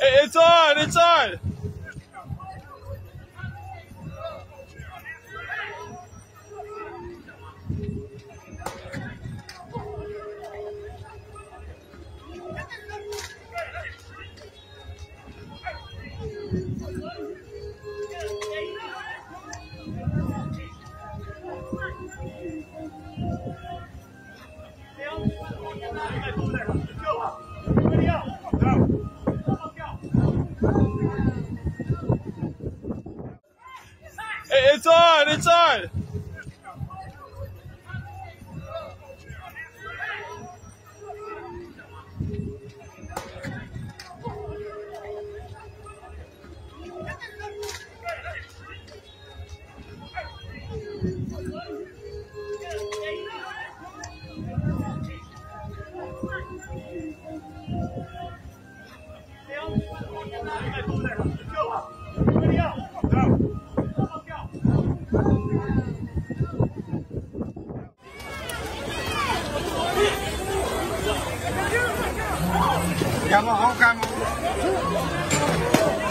It's on. It's on. It's on. It's on. 让我好看我。